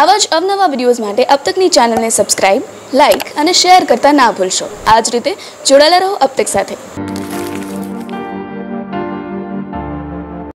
આવા જ અવનવા વિડીયોઝ માટે અબ તકની ચેનલને સબસ્ક્રાઇબ લાઇક અને શેર કરતા ના ભૂલશો. આ જ રીતે જોડાયેલા રહો અબ તક સાથે.